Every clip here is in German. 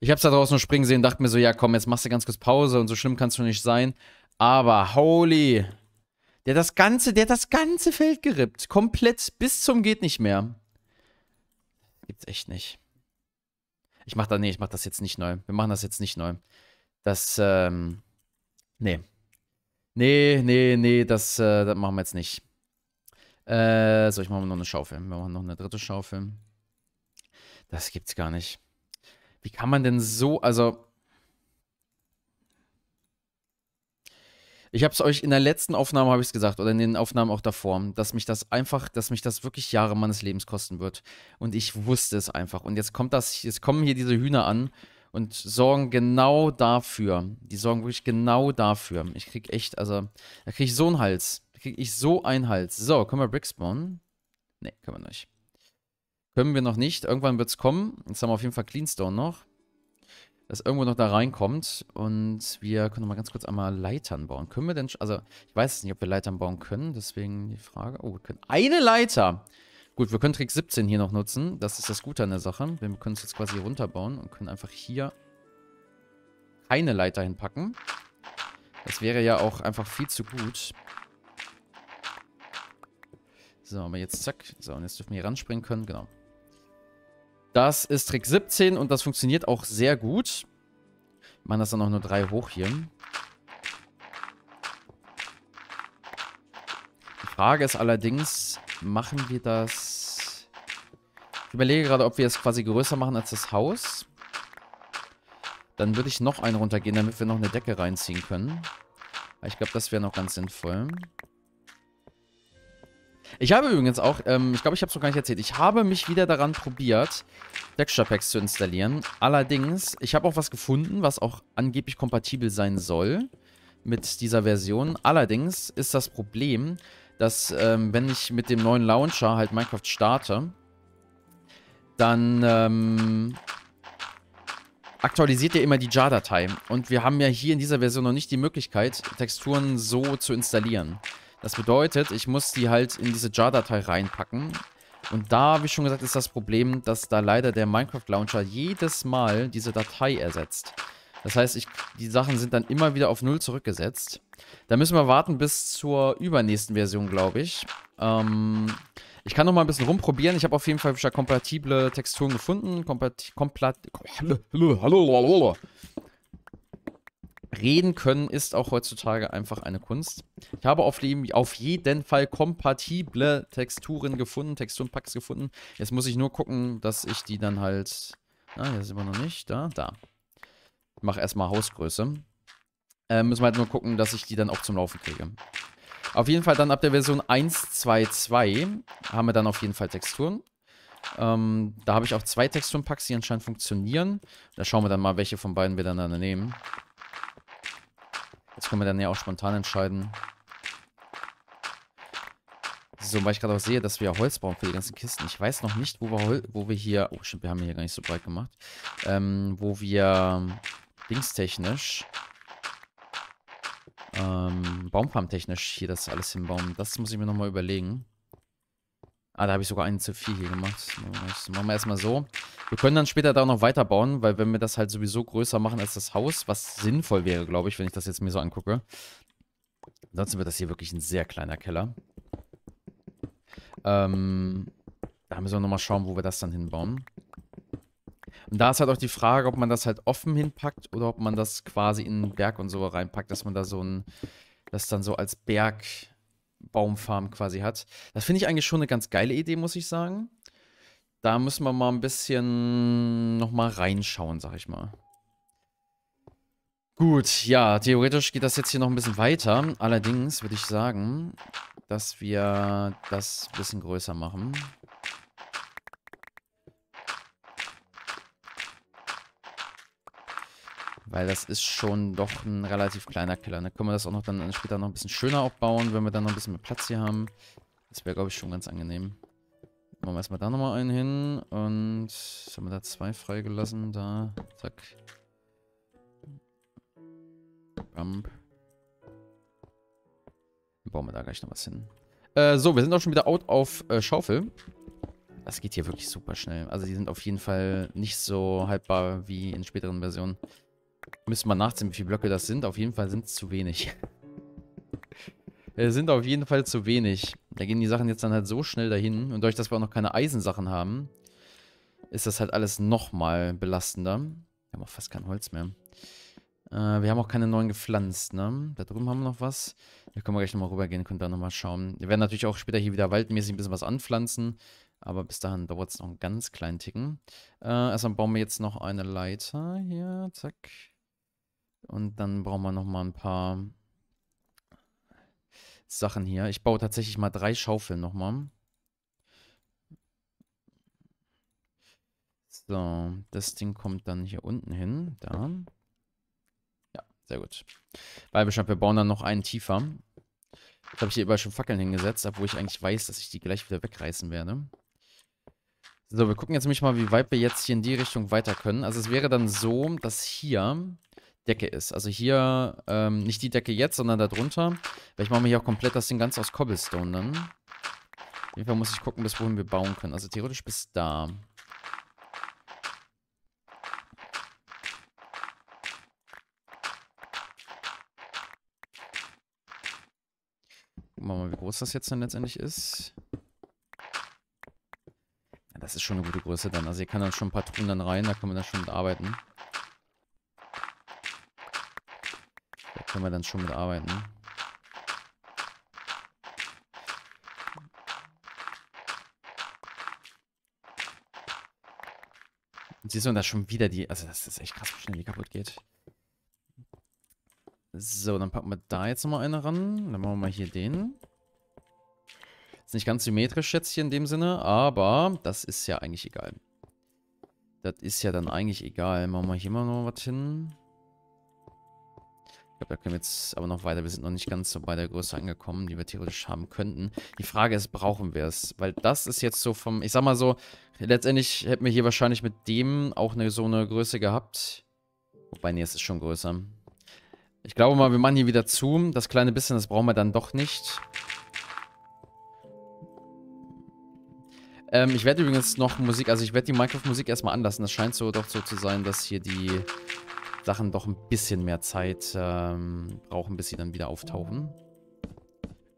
Ich hab's da draußen nur springen sehen, dachte mir so, ja komm, jetzt machst du ganz kurz Pause und so schlimm kannst du nicht sein. Aber holy. Der hat das ganze, der hat das ganze Feld gerippt. Komplett bis zum geht nicht mehr. Gibt's echt nicht. Ich mach da, nee, ich mach das jetzt nicht neu. Wir machen das jetzt nicht neu. Das, ähm, nee. Nee, nee, nee, das, äh, das machen wir jetzt nicht. Äh, so, ich mache noch eine Schaufel. Wir machen noch eine dritte Schaufel. Das gibt's gar nicht. Wie kann man denn so, also... Ich habe es euch in der letzten Aufnahme, habe ich es gesagt, oder in den Aufnahmen auch davor, dass mich das einfach, dass mich das wirklich Jahre meines Lebens kosten wird. Und ich wusste es einfach. Und jetzt kommt das, jetzt kommen hier diese Hühner an und sorgen genau dafür. Die sorgen wirklich genau dafür. Ich krieg echt, also, da krieg ich so einen Hals. Da krieg ich so einen Hals. So, können wir Bricks bauen? Ne, können wir nicht. Können wir noch nicht. Irgendwann wird es kommen. Jetzt haben wir auf jeden Fall Cleanstone noch. Dass irgendwo noch da reinkommt. Und wir können mal ganz kurz einmal Leitern bauen. Können wir denn... Also, ich weiß nicht, ob wir Leitern bauen können. Deswegen die Frage... Oh, wir können... Eine Leiter! Gut, wir können Trick 17 hier noch nutzen. Das ist das Gute an der Sache. Wir können es jetzt quasi runterbauen und können einfach hier keine Leiter hinpacken. Das wäre ja auch einfach viel zu gut. So, aber jetzt zack. So, und jetzt dürfen wir hier ranspringen können. Genau. Das ist Trick 17 und das funktioniert auch sehr gut. Wir machen das dann auch nur drei hoch hier. Die Frage ist allerdings, machen wir das... Ich überlege gerade, ob wir es quasi größer machen als das Haus. Dann würde ich noch einen runtergehen, damit wir noch eine Decke reinziehen können. Ich glaube, das wäre noch ganz sinnvoll. Ich habe übrigens auch, ähm, ich glaube, ich habe es noch gar nicht erzählt, ich habe mich wieder daran probiert, Texture Packs zu installieren. Allerdings, ich habe auch was gefunden, was auch angeblich kompatibel sein soll mit dieser Version. Allerdings ist das Problem, dass, ähm, wenn ich mit dem neuen Launcher halt Minecraft starte, dann, ähm, aktualisiert er immer die JAR-Datei. Und wir haben ja hier in dieser Version noch nicht die Möglichkeit, Texturen so zu installieren. Das bedeutet, ich muss die halt in diese JAR-Datei reinpacken. Und da, wie schon gesagt, ist das Problem, dass da leider der Minecraft-Launcher jedes Mal diese Datei ersetzt. Das heißt, ich, die Sachen sind dann immer wieder auf Null zurückgesetzt. Da müssen wir warten bis zur übernächsten Version, glaube ich. Ähm, ich kann noch mal ein bisschen rumprobieren. Ich habe auf jeden Fall schon kompatible Texturen gefunden. Kompat komplat Reden können ist auch heutzutage einfach eine Kunst. Ich habe auf, auf jeden Fall kompatible Texturen gefunden, Texturenpacks gefunden. Jetzt muss ich nur gucken, dass ich die dann halt... Ah, hier sind wir noch nicht. Da, da. Ich mache erstmal Hausgröße. Äh, müssen wir halt nur gucken, dass ich die dann auch zum Laufen kriege. Auf jeden Fall dann ab der Version 1.2.2 haben wir dann auf jeden Fall Texturen. Ähm, da habe ich auch zwei Texturenpacks, die anscheinend funktionieren. Da schauen wir dann mal, welche von beiden wir dann, dann nehmen. Jetzt können wir dann ja auch spontan entscheiden. So, weil ich gerade auch sehe, dass wir Holz brauchen für die ganzen Kisten. Ich weiß noch nicht, wo wir, wo wir hier... Oh, stimmt, wir haben hier gar nicht so breit gemacht. Ähm, wo wir dingstechnisch ähm, baumfarmtechnisch hier das alles hinbauen. Das muss ich mir nochmal überlegen. Ah, da habe ich sogar einen zu viel hier gemacht. Das machen wir erstmal so. Wir können dann später da noch weiterbauen, weil wenn wir das halt sowieso größer machen als das Haus, was sinnvoll wäre, glaube ich, wenn ich das jetzt mir so angucke. Ansonsten wird das hier wirklich ein sehr kleiner Keller. Ähm, da müssen wir nochmal schauen, wo wir das dann hinbauen. Und da ist halt auch die Frage, ob man das halt offen hinpackt oder ob man das quasi in einen Berg und so reinpackt, dass man da so ein, das dann so als Berg Baumfarm quasi hat. Das finde ich eigentlich schon eine ganz geile Idee, muss ich sagen. Da müssen wir mal ein bisschen nochmal reinschauen, sag ich mal. Gut, ja, theoretisch geht das jetzt hier noch ein bisschen weiter. Allerdings würde ich sagen, dass wir das ein bisschen größer machen. Weil das ist schon doch ein relativ kleiner Killer. Dann können wir das auch noch dann später noch ein bisschen schöner aufbauen, wenn wir dann noch ein bisschen mehr Platz hier haben. Das wäre, glaube ich, schon ganz angenehm. Machen wir erstmal da nochmal einen hin. Und haben wir da zwei freigelassen. Da, zack. Bump. Dann bauen wir da gleich noch was hin. Äh, so, wir sind auch schon wieder out auf äh, Schaufel. Das geht hier wirklich super schnell. Also die sind auf jeden Fall nicht so haltbar wie in späteren Versionen. Müssen wir nachsehen, wie viele Blöcke das sind. Auf jeden Fall sind es zu wenig. Es sind auf jeden Fall zu wenig. Da gehen die Sachen jetzt dann halt so schnell dahin. Und dadurch, dass wir auch noch keine Eisensachen haben, ist das halt alles nochmal belastender. Wir haben auch fast kein Holz mehr. Äh, wir haben auch keine neuen gepflanzt, ne? Da drüben haben wir noch was. Da können wir gleich nochmal rübergehen, könnt ihr nochmal schauen. Wir werden natürlich auch später hier wieder waldmäßig ein bisschen was anpflanzen. Aber bis dahin dauert es noch einen ganz kleinen Ticken. Äh, erstmal bauen wir jetzt noch eine Leiter hier. Zack. Und dann brauchen wir nochmal ein paar Sachen hier. Ich baue tatsächlich mal drei Schaufeln nochmal. So, das Ding kommt dann hier unten hin. Da. Ja, sehr gut. Weihbestand, wir bauen dann noch einen tiefer. Jetzt habe ich hier überall schon Fackeln hingesetzt, obwohl ich eigentlich weiß, dass ich die gleich wieder wegreißen werde. So, wir gucken jetzt nämlich mal, wie weit wir jetzt hier in die Richtung weiter können. Also es wäre dann so, dass hier Decke ist. Also hier, ähm, nicht die Decke jetzt, sondern darunter. Weil ich mache mir hier auch komplett das Ding ganz aus Cobblestone dann. Auf jeden Fall muss ich gucken, bis wohin wir bauen können. Also theoretisch bis da. Gucken wir mal, wie groß das jetzt dann letztendlich ist. Ja, das ist schon eine gute Größe dann. Also hier kann dann schon ein paar Truhen dann rein, da können wir dann schon mit arbeiten. Können wir dann schon mit arbeiten. Siehst du, und da schon wieder die... Also das ist echt krass, wie schnell die kaputt geht. So, dann packen wir da jetzt nochmal eine ran. Dann machen wir mal hier den. Ist nicht ganz symmetrisch jetzt hier in dem Sinne, aber das ist ja eigentlich egal. Das ist ja dann eigentlich egal. Machen wir hier mal noch was hin. Ich glaube, da können wir jetzt aber noch weiter. Wir sind noch nicht ganz so bei der Größe angekommen, die wir theoretisch haben könnten. Die Frage ist, brauchen wir es? Weil das ist jetzt so vom, ich sag mal so, letztendlich hätten wir hier wahrscheinlich mit dem auch eine, so eine Größe gehabt. Wobei, nee, es ist schon größer. Ich glaube mal, wir machen hier wieder zu. Das kleine bisschen, das brauchen wir dann doch nicht. Ähm, ich werde übrigens noch Musik, also ich werde die Minecraft-Musik erstmal anlassen. Das scheint so doch so zu sein, dass hier die Sachen doch ein bisschen mehr Zeit ähm, brauchen, bis sie dann wieder auftauchen.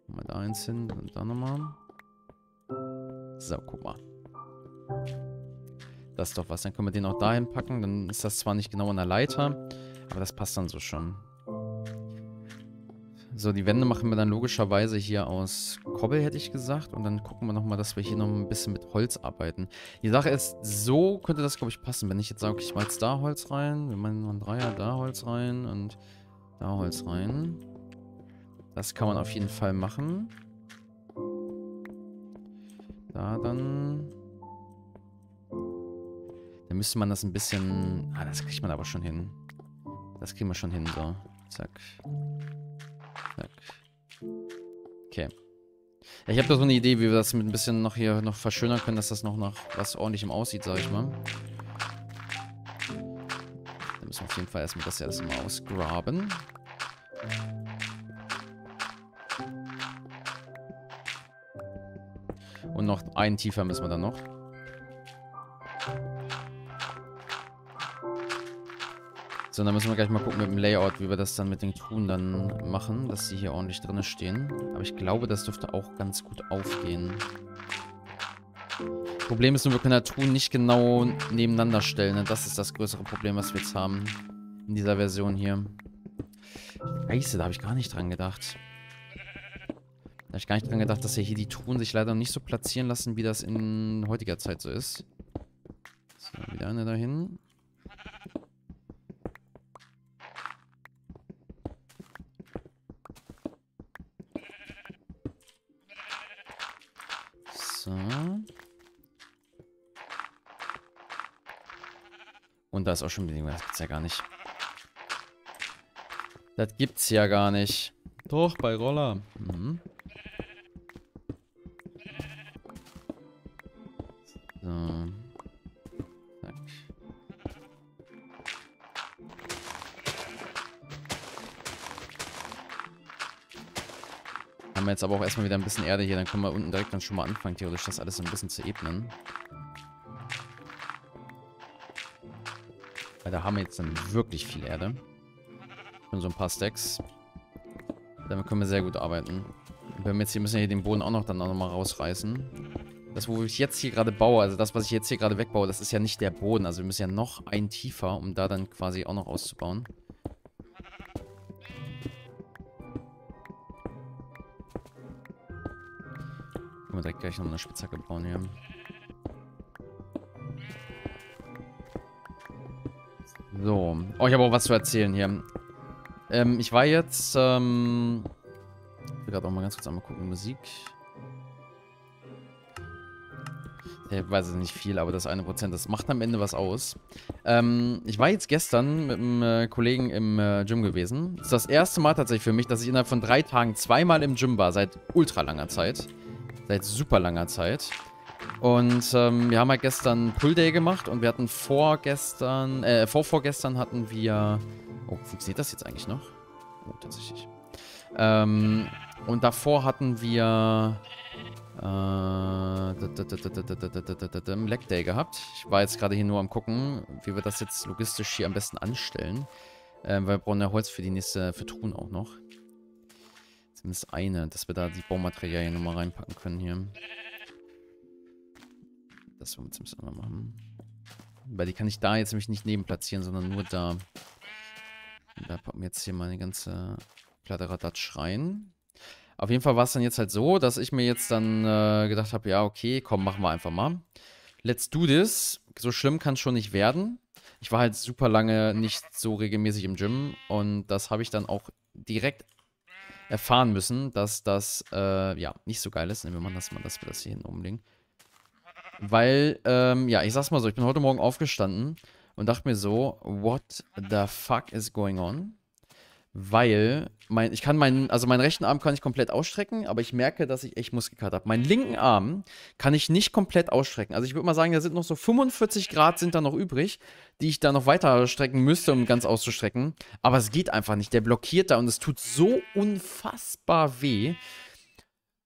Mal da eins hin und da nochmal. So, guck mal. Das ist doch was. Dann können wir den auch dahin packen. Dann ist das zwar nicht genau an der Leiter, aber das passt dann so schon. So, die Wände machen wir dann logischerweise hier aus Kobbel, hätte ich gesagt. Und dann gucken wir nochmal, dass wir hier noch ein bisschen mit Holz arbeiten. Die Sache ist, so könnte das, glaube ich, passen. Wenn ich jetzt sage, ich mache jetzt da Holz rein. Wir machen noch ein Dreier, da Holz rein und da Holz rein. Das kann man auf jeden Fall machen. Da dann... Dann müsste man das ein bisschen... Ah, das kriegt man aber schon hin. Das kriegen wir schon hin, so. Zack. Zack. Okay. Ja, ich habe da so eine Idee, wie wir das mit ein bisschen noch hier noch verschönern können, dass das noch nach was ordentlichem aussieht, sag ich mal. Da müssen wir auf jeden Fall erstmal das erstmal ausgraben. Und noch einen tiefer müssen wir dann noch. So, dann müssen wir gleich mal gucken mit dem Layout, wie wir das dann mit den Truhen dann machen, dass sie hier ordentlich drin stehen. Aber ich glaube, das dürfte auch ganz gut aufgehen. Problem ist nur, wir können ja Truhen nicht genau nebeneinander stellen. Ne? Das ist das größere Problem, was wir jetzt haben in dieser Version hier. Scheiße, da habe ich gar nicht dran gedacht. Da habe ich gar nicht dran gedacht, dass ja hier die Truhen sich leider nicht so platzieren lassen, wie das in heutiger Zeit so ist. So, wieder eine dahin. So. Und da ist auch schon Bedingung. Das gibt's ja gar nicht. Das gibt's ja gar nicht. Doch, bei Roller. Mhm. haben wir jetzt aber auch erstmal wieder ein bisschen Erde hier. Dann können wir unten direkt dann schon mal anfangen, theoretisch das alles so ein bisschen zu ebnen. Weil da haben wir jetzt dann wirklich viel Erde. Und so ein paar Stacks. Damit können wir sehr gut arbeiten. Wir müssen ja hier den Boden auch noch dann auch nochmal rausreißen. Das, wo ich jetzt hier gerade baue, also das, was ich jetzt hier gerade wegbaue, das ist ja nicht der Boden. Also wir müssen ja noch einen tiefer, um da dann quasi auch noch auszubauen. Wir direkt gleich noch eine Spitzhacke bauen hier. So. Oh, ich habe auch was zu erzählen hier. Ähm, ich war jetzt, ähm... Ich will gerade auch mal ganz kurz einmal gucken. Musik. Ich weiß es nicht viel, aber das eine Prozent, das macht am Ende was aus. Ähm, ich war jetzt gestern mit einem äh, Kollegen im äh, Gym gewesen. Das ist das erste Mal tatsächlich für mich, dass ich innerhalb von drei Tagen zweimal im Gym war, seit ultra langer Zeit. Seit super langer Zeit. Und ähm, wir haben halt gestern Pull Day gemacht und wir hatten vorgestern, äh, vorvorgestern hatten wir... Oh, funktioniert das jetzt eigentlich noch? Oh, tatsächlich. Ähm, und davor hatten wir äh, Leg Day gehabt. Ich war jetzt gerade hier nur am gucken, wie wir das jetzt logistisch hier am besten anstellen. Äh, weil wir brauchen ja Holz für die nächste, für Truhen auch noch. Zumindest eine, dass wir da die Baumaterialien nochmal reinpacken können hier. Das wollen wir zumindest einmal machen. Weil die kann ich da jetzt nämlich nicht neben platzieren, sondern nur da. Da packen wir jetzt hier mal eine ganze Kladderadatsch rein. Auf jeden Fall war es dann jetzt halt so, dass ich mir jetzt dann äh, gedacht habe, ja, okay, komm, machen wir einfach mal. Let's do this. So schlimm kann es schon nicht werden. Ich war halt super lange nicht so regelmäßig im Gym und das habe ich dann auch direkt erfahren müssen, dass das, äh, ja, nicht so geil ist. Nehmen wir mal das mal, dass wir das hier hinten umlegen. Weil, ähm, ja, ich sag's mal so, ich bin heute Morgen aufgestanden und dachte mir so, what the fuck is going on? Weil mein, ich kann meinen, also meinen rechten Arm kann ich komplett ausstrecken, aber ich merke, dass ich echt Muskelkater habe. Meinen linken Arm kann ich nicht komplett ausstrecken. Also ich würde mal sagen, da sind noch so 45 Grad sind da noch übrig, die ich da noch weiter strecken müsste, um ganz auszustrecken. Aber es geht einfach nicht. Der blockiert da und es tut so unfassbar weh.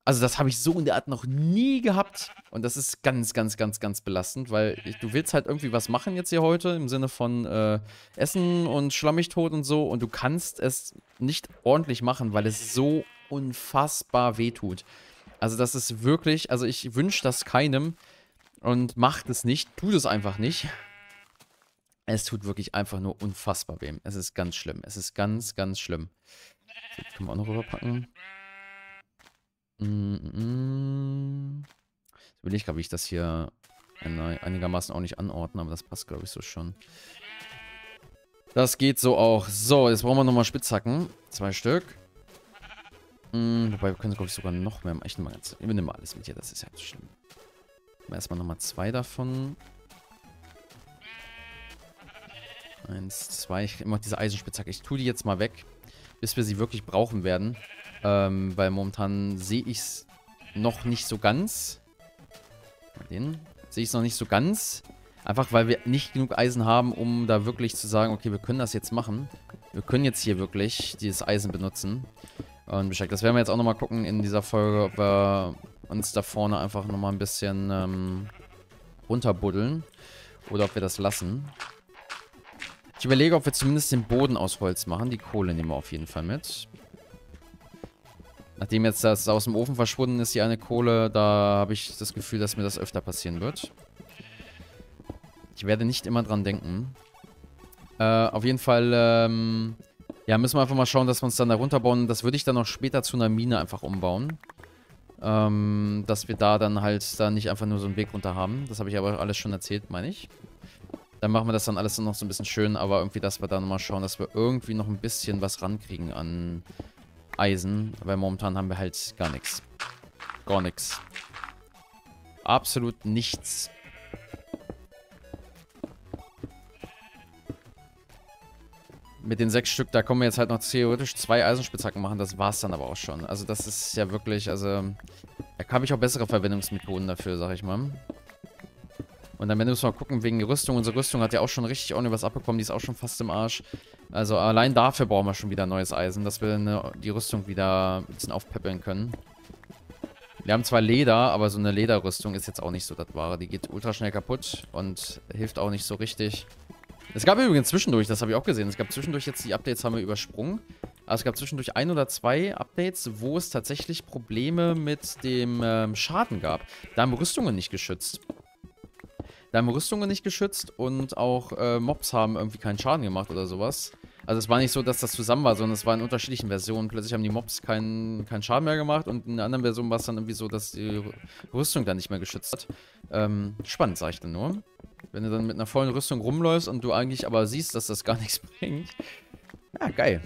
Also das habe ich so in der Art noch nie gehabt. Und das ist ganz, ganz, ganz, ganz belastend, weil ich, du willst halt irgendwie was machen jetzt hier heute im Sinne von äh, Essen und schlammig und so. Und du kannst es nicht ordentlich machen, weil es so unfassbar weh tut. Also das ist wirklich, also ich wünsche das keinem und macht es nicht, tut es einfach nicht. Es tut wirklich einfach nur unfassbar weh. Es ist ganz schlimm. Es ist ganz, ganz schlimm. Das können wir auch noch rüberpacken. Mm -mm. Ich überlege gerade, wie ich das hier einigermaßen auch nicht anordne, aber das passt, glaube ich, so schon. Das geht so auch. So, jetzt brauchen wir nochmal Spitzhacken. Zwei Stück. Mm, wobei, wir können, glaube ich, sogar noch mehr. Ich nehme mal, ich nehme mal alles mit hier, das ist ja nicht schlimm. Erstmal nochmal zwei davon. Eins, zwei. Ich mache diese Eisenspitzhacke. Ich tue die jetzt mal weg, bis wir sie wirklich brauchen werden. Ähm, weil momentan sehe ich es noch nicht so ganz. Den sehe ich es noch nicht so ganz. Einfach weil wir nicht genug Eisen haben, um da wirklich zu sagen, okay, wir können das jetzt machen. Wir können jetzt hier wirklich dieses Eisen benutzen. Und Bescheid. Das werden wir jetzt auch nochmal gucken in dieser Folge, ob wir uns da vorne einfach nochmal ein bisschen ähm, runterbuddeln. Oder ob wir das lassen. Ich überlege, ob wir zumindest den Boden aus Holz machen. Die Kohle nehmen wir auf jeden Fall mit. Nachdem jetzt das aus dem Ofen verschwunden ist, die eine Kohle, da habe ich das Gefühl, dass mir das öfter passieren wird. Ich werde nicht immer dran denken. Äh, auf jeden Fall, ähm, ja, müssen wir einfach mal schauen, dass wir uns dann da runterbauen. Das würde ich dann auch später zu einer Mine einfach umbauen. Ähm, dass wir da dann halt da nicht einfach nur so einen Weg runter haben. Das habe ich aber alles schon erzählt, meine ich. Dann machen wir das dann alles noch so ein bisschen schön, aber irgendwie, dass wir da nochmal schauen, dass wir irgendwie noch ein bisschen was rankriegen an Eisen, weil momentan haben wir halt gar nichts. Gar nichts. Absolut nichts. Mit den sechs Stück, da kommen wir jetzt halt noch theoretisch zwei Eisenspitzhacken machen. Das war's dann aber auch schon. Also das ist ja wirklich, also... Da habe ich auch bessere Verwendungsmethoden dafür, sag ich mal. Und dann müssen wir mal gucken wegen Rüstung. Unsere Rüstung hat ja auch schon richtig ordentlich was abbekommen. Die ist auch schon fast im Arsch. Also allein dafür brauchen wir schon wieder neues Eisen, dass wir eine, die Rüstung wieder ein bisschen aufpeppeln können. Wir haben zwar Leder, aber so eine Lederrüstung ist jetzt auch nicht so das Wahre. Die geht ultra schnell kaputt und hilft auch nicht so richtig. Es gab übrigens zwischendurch, das habe ich auch gesehen, es gab zwischendurch jetzt, die Updates haben wir übersprungen, aber es gab zwischendurch ein oder zwei Updates, wo es tatsächlich Probleme mit dem ähm, Schaden gab. Da haben Rüstungen nicht geschützt. Da haben Rüstungen nicht geschützt und auch äh, Mobs haben irgendwie keinen Schaden gemacht oder sowas. Also es war nicht so, dass das zusammen war, sondern es war in unterschiedlichen Versionen. Plötzlich haben die Mobs keinen, keinen Schaden mehr gemacht und in der anderen Version war es dann irgendwie so, dass die Rüstung dann nicht mehr geschützt hat. Ähm, spannend, sag ich dann nur. Wenn du dann mit einer vollen Rüstung rumläufst und du eigentlich aber siehst, dass das gar nichts bringt. Ja, geil.